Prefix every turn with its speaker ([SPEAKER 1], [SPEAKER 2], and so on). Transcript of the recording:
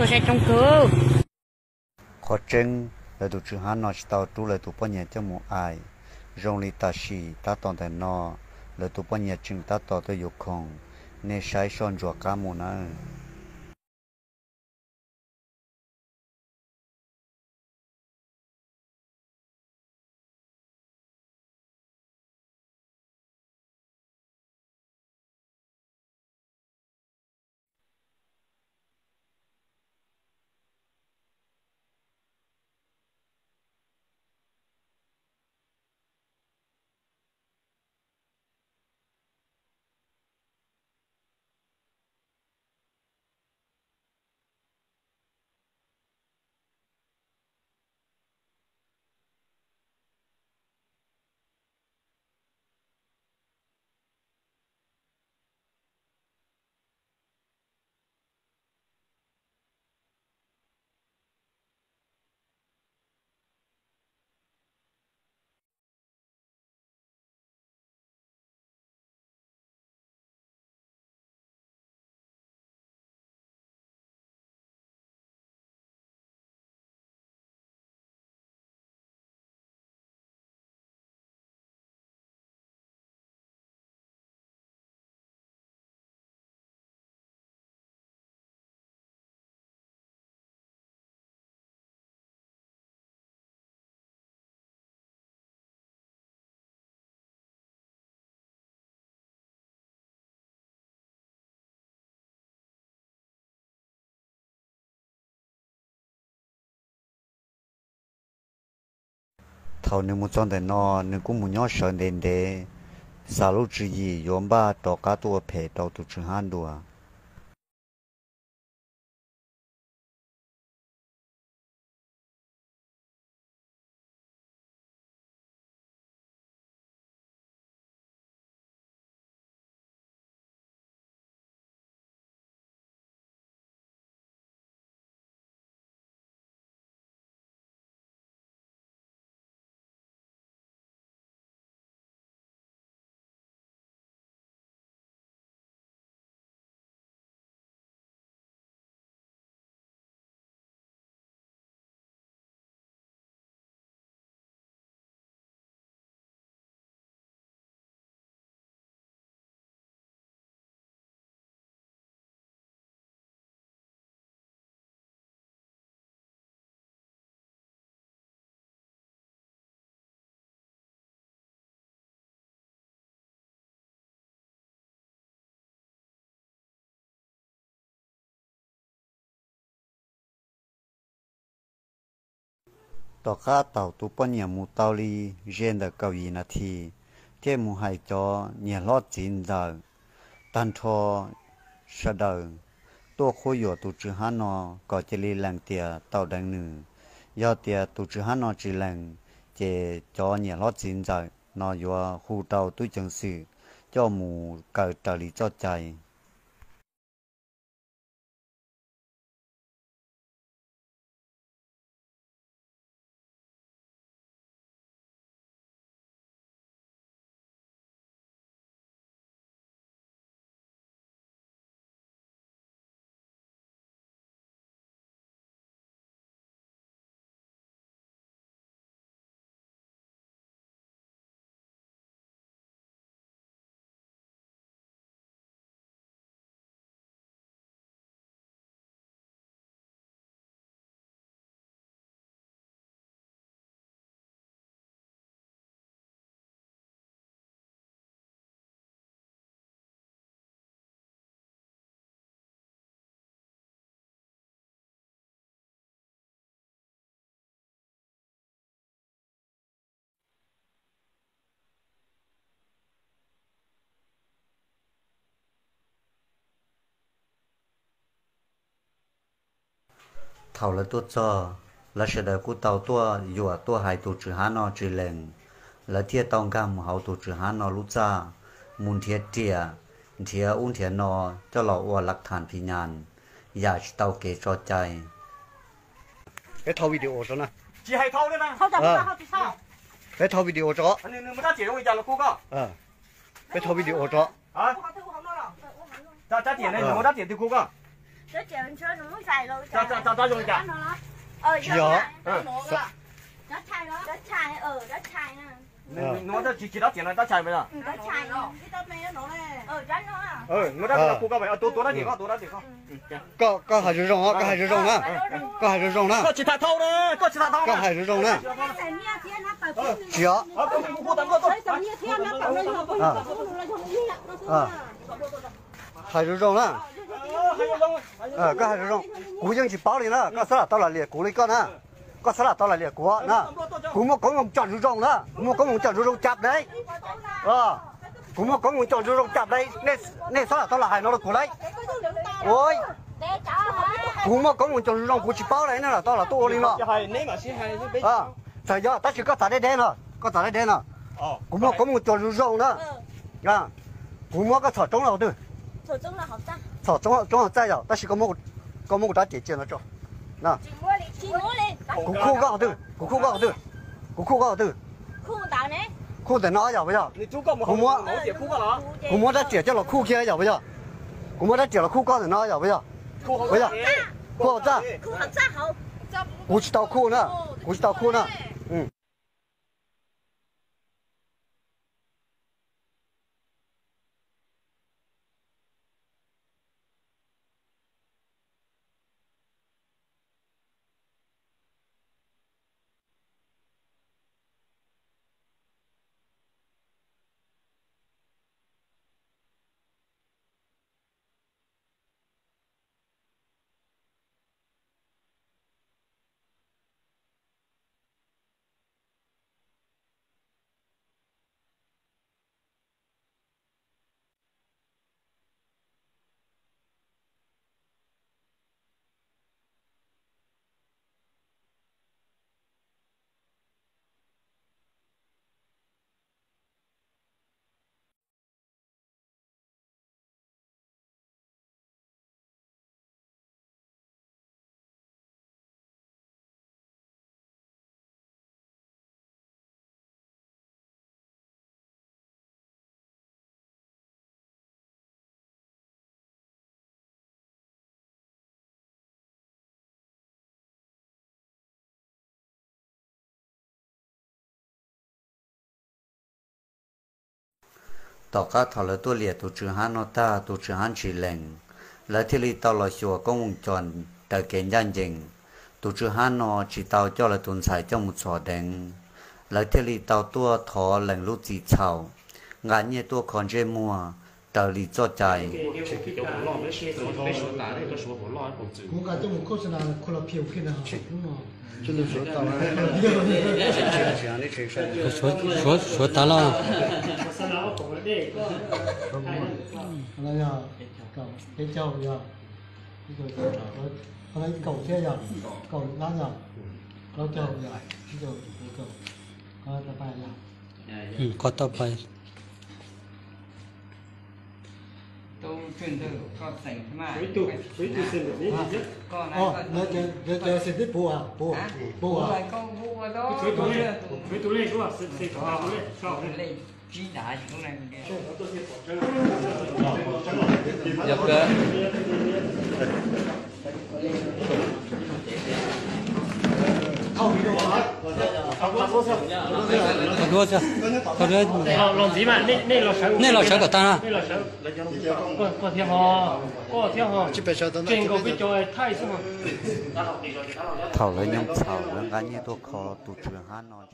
[SPEAKER 1] tôi sẽ trong cửa
[SPEAKER 2] khó chân là tụ chữ hắn nó chỉ tao tu là tụ bao nhiêu cho một ai. Rong li ta xì, ta tòn tại nó là tụ bao nhiêu chừng ta tỏ tới dục không nên sai son ruột cá mù nữa 头你们装的孬，你姑母娘上点的，三楼之一，要把大家多拍到都吃很多啊。 ต่อข้าเต่าตุปนเนี่ยมูเตาลีเจนเดเกาอีนาทีเที่มูหายจอเนี่ยลอดจินเดาตันทอชะเดาตัวคุยอยู่ตุจือฮานอก็จะลีแรงเตียเต่าดังหนึ่งยอเตียตุจือฮานอจีแรงเจจอเนี่ยลอดจินเดานอยัวหูเต่าตุจังสือเจ้าหมูเกิดตาลีเจ้าใจ thầu là tốt cho là sẽ đợi cú tàu tua dùa tua hai tổ chữ hán nó chữ lệnh là thiết tông cam hậu tổ chữ hán nó lút ra muốn thiết tia thiết ung thiết nó cho lọ ua lạc thản phi nhàn giả tàu kế cho chạy
[SPEAKER 3] cái thâu video cho nè
[SPEAKER 4] chỉ hay thâu đấy nè
[SPEAKER 1] thâu chậm ra thâu chậm sao
[SPEAKER 3] cái thâu video cho
[SPEAKER 4] anh nên mới đã chỉ đâu giờ là cô cơ
[SPEAKER 3] cái thâu video cho
[SPEAKER 4] hả cha cha tiền này mới đã tiền từ cô cơ
[SPEAKER 1] Đó chờ anh chơi nó muốn xài luôn.
[SPEAKER 4] Cho cho cho cho dùng cả.
[SPEAKER 1] Ờ,
[SPEAKER 3] Dạ.
[SPEAKER 1] Ờ, đất chai đó. Đất chai, ờ, đất chai nè.
[SPEAKER 4] Nó đó chỉ chỉ đó tiền nó đó chạy bây giờ.
[SPEAKER 1] Ừ, đất chai nè. Ờ, đất nó à.
[SPEAKER 4] Ừ, nó đó là cô cao vậy. Tôi tôi đó tiền có, tôi đó tiền có.
[SPEAKER 3] có có hai rong á có hai rong á có hai rong á
[SPEAKER 4] Có chỉ thả thâu đấy, có chỉ thả thâu.
[SPEAKER 3] có hai rong á chị ạ
[SPEAKER 4] Ờ, tôi cũng cô tặng cô tôi.
[SPEAKER 3] à hai rong á
[SPEAKER 4] Ờ, hay không?
[SPEAKER 3] Ờ có hai rong cú dân chỉ bảo đi nè có sao là tao là liệt cú lấy con nè có sao là tao là liệt cú nè cú mà có một chọn rong nè cú mà có chọn rong chặt đấy ờ cú mà có một chọn rong chặt đấy nên nên sao tao là hai nó là cú lấy ôi cú mà có một chọn rong cú chỉ bảo đấy nè là tao là tôi lên nó
[SPEAKER 4] Hay nếu mà xin hay biết.
[SPEAKER 3] à tại do ta chỉ có tại đây đen thôi có tại đây thôi
[SPEAKER 4] Ờ.
[SPEAKER 3] cũng mà có rong đó à cũng mà có thọ trống nào được
[SPEAKER 1] Thủ trông là học ta.
[SPEAKER 3] Thọ trống trống tại rồi ta chỉ có một có một cái tiền nó cho nè
[SPEAKER 1] Chị mua đi, chị mua đi.
[SPEAKER 3] cũng khu gạo được cũng khu gạo được cũng khu gạo được
[SPEAKER 1] Khu tạo nè.
[SPEAKER 3] khu để nó giờ bây giờ
[SPEAKER 4] Ni chú có một
[SPEAKER 3] Không mua.
[SPEAKER 4] một tiền cú có đó.
[SPEAKER 3] cũng muốn đã tiền cho là khu kia giờ bây giờ cũng muốn đã tiền là khu có để nó giờ bây giờ
[SPEAKER 4] Cô không
[SPEAKER 3] Bây giờ.
[SPEAKER 4] có.
[SPEAKER 3] khu học ra
[SPEAKER 1] Khu học ta hậu.
[SPEAKER 3] cũng chỉ tao cá thảo là tôi liệt tổ chữ hán nó ta tổ chữ hán chỉ lệnh là thì lý tao là sửa công vùng tròn tờ kiến gian dình. Tổ chữ hán nó, chỉ tao cho là tuần xài trong một sọ đèn. Là thì lý tao tua thọ lệnh lúc gì chào. Ngã nhẹ tua còn dê mua 道理作在。
[SPEAKER 5] 我感觉我告诉他，可能偏僻的哈。
[SPEAKER 3] 真的说打了，
[SPEAKER 6] 说说说打了。
[SPEAKER 5] 那呀，搞别叫呀，一个叫啥？后来搞这样，搞那样，搞叫呀，一个一个，搞得白呀。
[SPEAKER 7] 嗯，搞得白。tôi truyền từ có sảnh thế mà. Với tôi với
[SPEAKER 6] tôi xin được biết nhất còn anh còn nó cho xin biết phù à phù à phù à. con phù à đó
[SPEAKER 8] với tôi lên với tôi lên cũng à
[SPEAKER 6] xin xin có tôi lên. sao lên chỉ đã chỉ con này
[SPEAKER 8] dập cơ không đi đâu hết thật đua chưa thật
[SPEAKER 3] đua làm gì mà nè
[SPEAKER 8] nè lò sấy nè lò sấy của
[SPEAKER 3] ta ha có có theo họ có theo họ chỉ phải sao trên cầu biết chơi thay xong thảo lấy nhung thảo lấy cái gì tôi khó tụt chuyện hà nội.